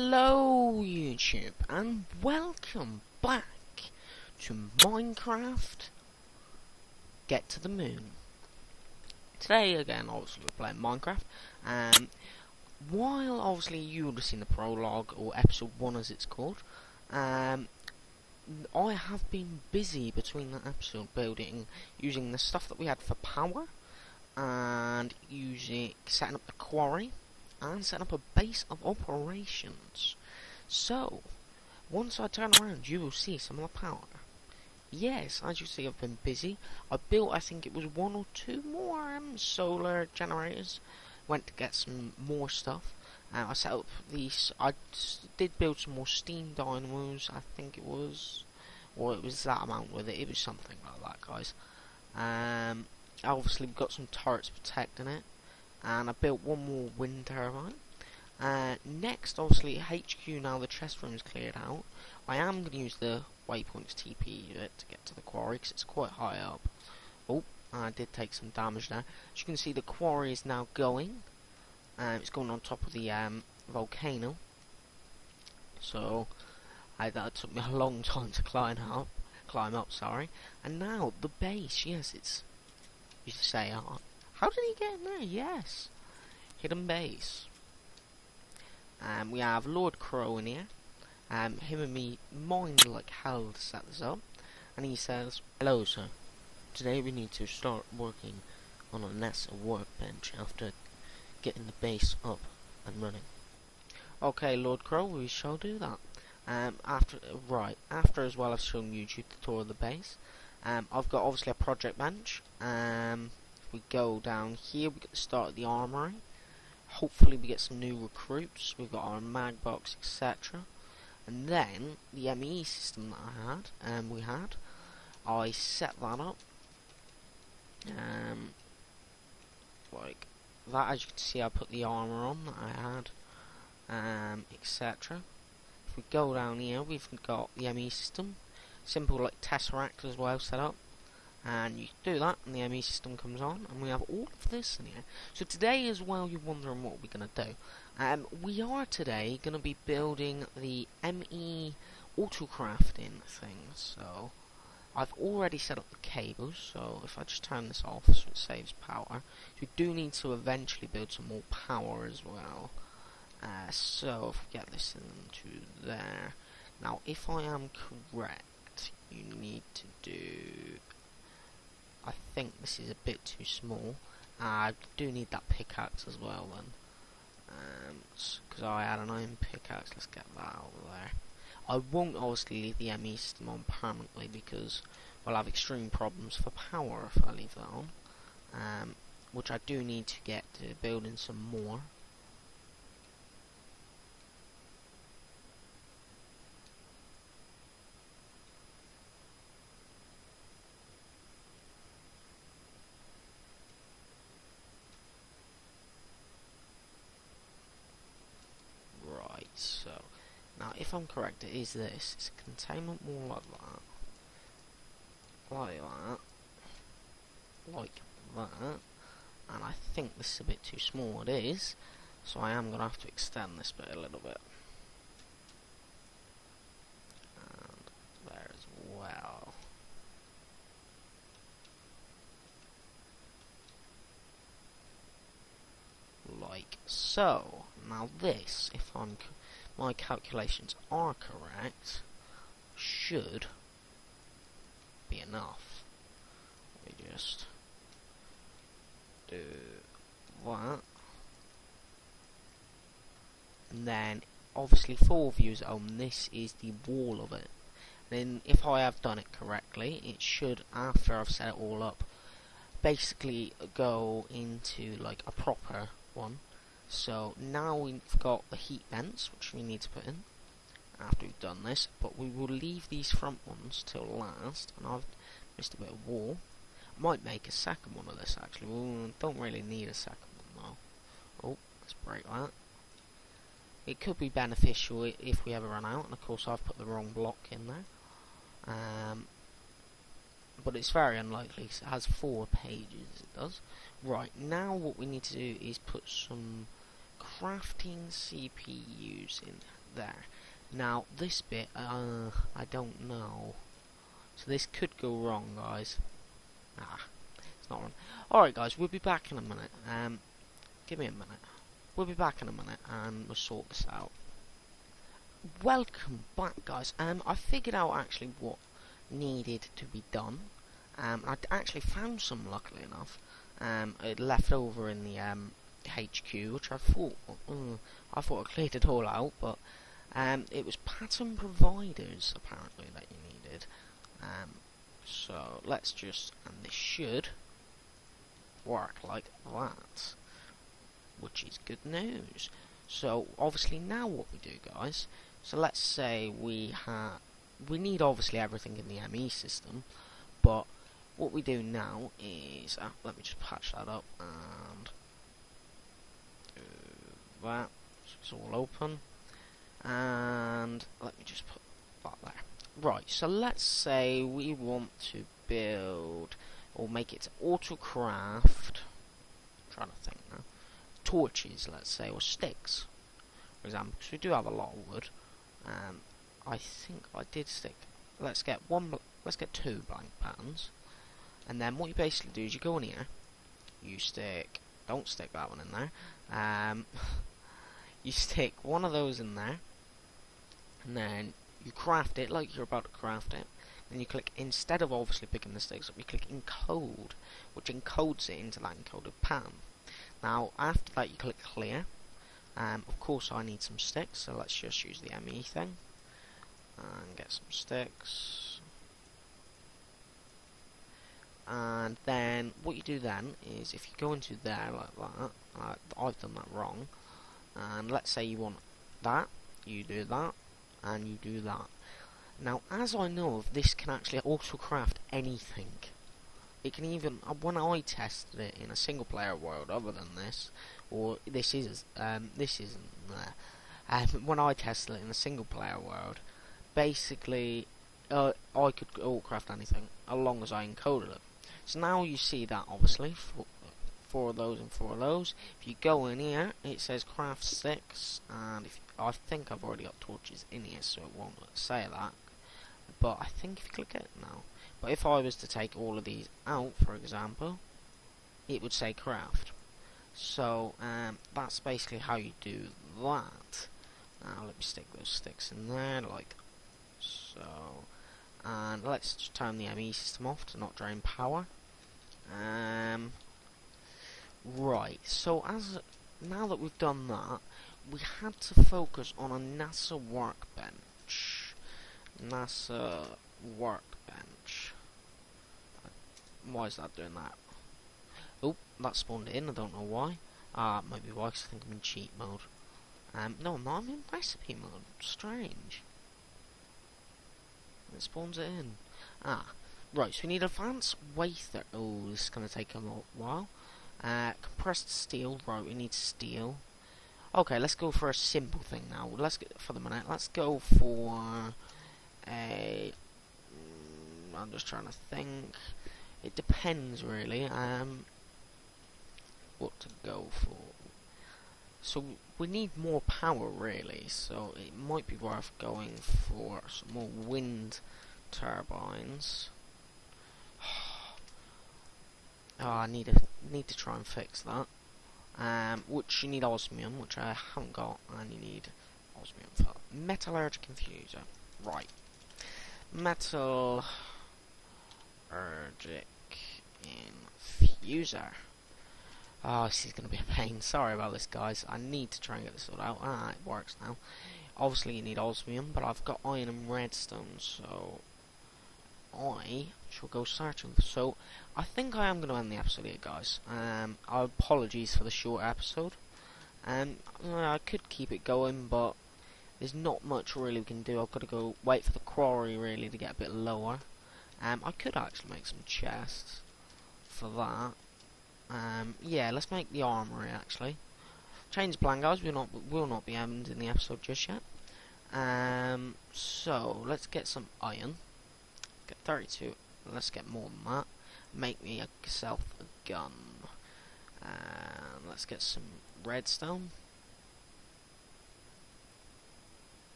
Hello YouTube and welcome back to Minecraft Get to the Moon. Today again obviously we're playing Minecraft um, while obviously you would have seen the prologue or episode 1 as it's called um, I have been busy between that episode building using the stuff that we had for power and using setting up the quarry and set up a base of operations. So, once I turn around, you will see some of the power. Yes, as you see, I've been busy. I built, I think it was one or two more um, solar generators. Went to get some more stuff. Uh, I set up these. I did build some more steam dynamos. I think it was, or it was that amount with it. It was something like that, guys. Um, obviously, we've got some turrets protecting it and I built one more wind turbine. Uh, next, obviously, HQ now the chest room is cleared out. I am going to use the waypoints TP to get to the quarry because it's quite high up. Oh, I did take some damage there. As you can see, the quarry is now going. Um, it's going on top of the um, volcano. So, I, that took me a long time to climb up. Climb up, sorry. And now the base. Yes, it's. You say, uh, how did he get in there? Yes. Hidden base. Um, we have Lord Crow in here. Um, him and me mind like hell to set this up. And he says, Hello, sir. Today we need to start working on a NASA workbench after getting the base up and running. Okay, Lord Crow, we shall do that. Um, after right, after as well I've shown you the tour of the base. Um, I've got obviously a project bench. Um, we go down here, we get the start of the armory. Hopefully we get some new recruits. We've got our mag box, etc. And then the ME system that I had, um, we had, I set that up. Um, like that, as you can see, I put the armor on that I had, um, etc. If we go down here, we've got the ME system, simple like Tesseract as well set up and you do that and the ME system comes on and we have all of this in here. So today as well you're wondering what we're going to do. Um, we are today going to be building the ME autocrafting thing. So I've already set up the cables so if I just turn this off so it saves power. we do need to eventually build some more power as well. Uh, so if we get this into there. Now if I am correct you need to do I think this is a bit too small. I do need that pickaxe as well then. Because um, I had an iron pickaxe, let's get that out of there. I won't obviously leave the ME system on permanently because I'll have extreme problems for power if I leave that on. Um, which I do need to get to building some more. So, now if I'm correct, it is this. It's a containment wall like that. Like that. Like that. And I think this is a bit too small, it is. So I am going to have to extend this bit a little bit. And there as well. Like so. Now this, if I'm my calculations are correct, should be enough. Let me just do that. And then, obviously for views on this is the wall of it. Then, if I have done it correctly, it should, after I've set it all up, basically go into like a proper one so now we've got the heat vents, which we need to put in after we've done this, but we will leave these front ones till last, and I've missed a bit of wall. Might make a second one of this actually, we don't really need a second one though. Oh, let's break that. It could be beneficial if we ever run out, and of course I've put the wrong block in there. Um, but it's very unlikely, it has four pages, it does. Right, now what we need to do is put some crafting CPUs in there. Now, this bit, uh, I don't know. So this could go wrong, guys. Ah, it's not wrong. Alright, guys, we'll be back in a minute. Um, give me a minute. We'll be back in a minute, and we'll sort this out. Welcome back, guys. Um, I figured out actually what needed to be done. Um, I actually found some, luckily enough. Um, it left over in the um, HQ, which I thought, uh, I thought I cleared it all out, but um, it was pattern providers apparently that you needed. Um, so let's just, and this should work like that, which is good news. So obviously now what we do, guys. So let's say we have, we need obviously everything in the ME system, but what we do now is, uh, let me just patch that up and that. So it's all open, and let me just put that there. Right, so let's say we want to build or make it autocraft. I'm trying to think now. Torches, let's say, or sticks, for example, because we do have a lot of wood. Um, I think I did stick. Let's get one. Let's get two blank patterns, and then what you basically do is you go in here, you stick. Don't stick that one in there. Um, you stick one of those in there, and then you craft it like you're about to craft it. Then you click, instead of obviously picking the sticks up, you click encode, which encodes it into that encoded pattern. Now, after that, you click clear. Um, of course, I need some sticks, so let's just use the ME thing and get some sticks. And then, what you do then is, if you go into there like that, uh, I've done that wrong, and let's say you want that, you do that, and you do that. Now, as I know of, this can actually also craft anything. It can even, uh, when I tested it in a single player world other than this, or this is, um, this isn't there, um, when I tested it in a single player world, basically, uh, I could craft anything, as long as I encoded it. So now you see that, obviously, four of those and four of those. If you go in here, it says craft six, and if I think I've already got torches in here, so it won't say that. But I think if you click it now, but if I was to take all of these out, for example, it would say craft. So um, that's basically how you do that. Now let me stick those sticks in there, like so. And let's turn the ME system off to not drain power. Um, right, so as now that we've done that, we had to focus on a NASA workbench. NASA workbench. Why is that doing that? Oh, that spawned in, I don't know why. Ah, uh, maybe why, because I think I'm in cheat mode. Um, no, I'm not, I'm in recipe mode. Strange. It spawns it in. Ah, right, so we need advanced wafer. Oh, this is going to take a while. Uh, compressed steel, right, we need steel. Okay, let's go for a simple thing now. Let's get for the minute. Let's go for a. Mm, I'm just trying to think. It depends really. Um, what to go for. So we need more power really. So it might be worth going for some more wind turbines. Oh, I need to need to try and fix that. Um, which you need osmium, which I haven't got, and you need osmium for metallurgic infuser. Right. Metallurgic infuser. Oh, this is going to be a pain. Sorry about this, guys. I need to try and get this sorted out. Ah, it works now. Obviously, you need osmium, but I've got iron and redstone, so I shall go searching. So, I think I am going to end the episode here, guys. Um, apologies for the short episode. Um, I could keep it going, but there's not much really we can do. I've got to go wait for the quarry really to get a bit lower. Um, I could actually make some chests for that. Um, yeah, let's make the armory actually. Change plan, guys. We'll not will not be ending the episode just yet. Um, so let's get some iron. Get 32. Let's get more than that. Make me a gun. And let's get some redstone.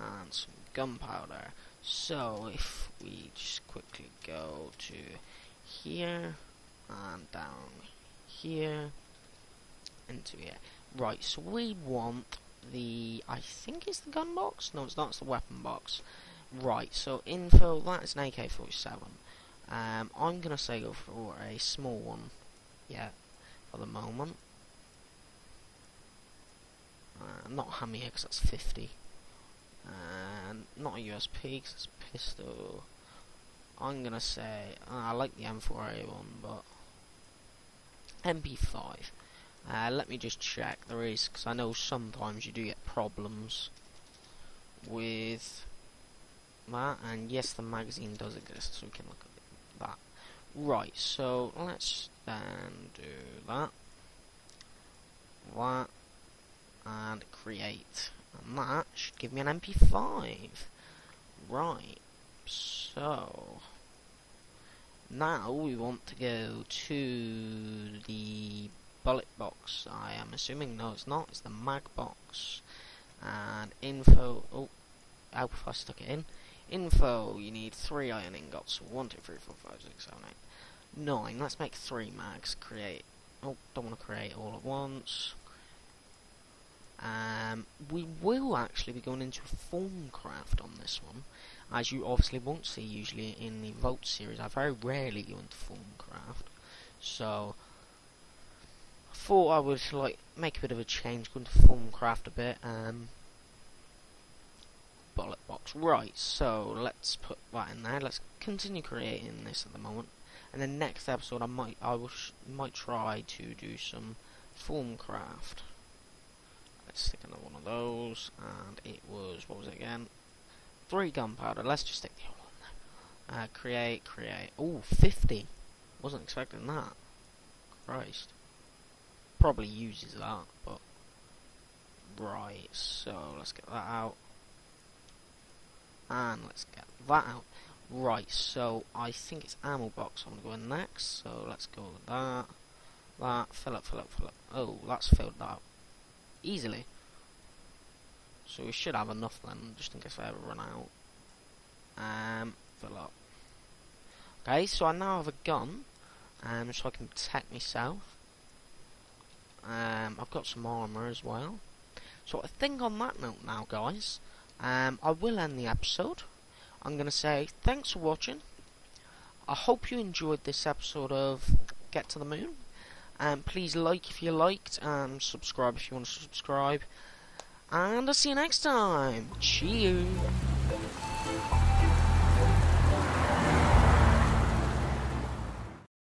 and some gunpowder. So if we just quickly go to here and down here into here. Right, so we want the I think it's the gun box? No it's not, it's the weapon box. Right, so info that is an AK forty seven. Um I'm gonna say go for a small one. Yeah, for the moment. Uh, not Hammy because that's 50. And not a USP because it's pistol. I'm gonna say uh, I like the M4A1, but MP5. Uh, let me just check. There is because I know sometimes you do get problems with that, and yes, the magazine does exist, so we can look at that. Right, so let's then do that, that, and create. And that should give me an MP5. Right, so now we want to go to the bullet box. I am assuming no, it's not. It's the mag box and info. Oh, how if I stuck it in? Info. You need three iron ingots. One, two, three, four, five, six, seven, eight, nine. Let's make three mags. Create. Oh, don't want to create all at once. Um, we will actually be going into Thaumcraft on this one, as you obviously won't see usually in the Vault series. I very rarely go into Thaumcraft, so I thought I would like make a bit of a change, go into Thaumcraft a bit. Um, bullet box, right? So let's put that in there. Let's continue creating this at the moment, and then next episode I might I will might try to do some Thaumcraft. Let's stick another one of those, and it was, what was it again? Three gunpowder, let's just stick the one there. Uh, create, create, oh, 50! Wasn't expecting that. Christ. Probably uses that, but... Right, so let's get that out. And let's get that out. Right, so I think it's ammo box I'm going to go in next, so let's go with that. That, fill up, fill up, fill up. Oh, that's filled up easily. So we should have enough then, just in case I ever run out. Um, fill up. Okay, so I now have a gun, um, so I can protect myself. Um, I've got some armour as well. So I think on that note now, guys, um, I will end the episode. I'm going to say thanks for watching. I hope you enjoyed this episode of Get to the Moon. Um, please like if you liked, and subscribe if you want to subscribe. And I'll see you next time. Cheers.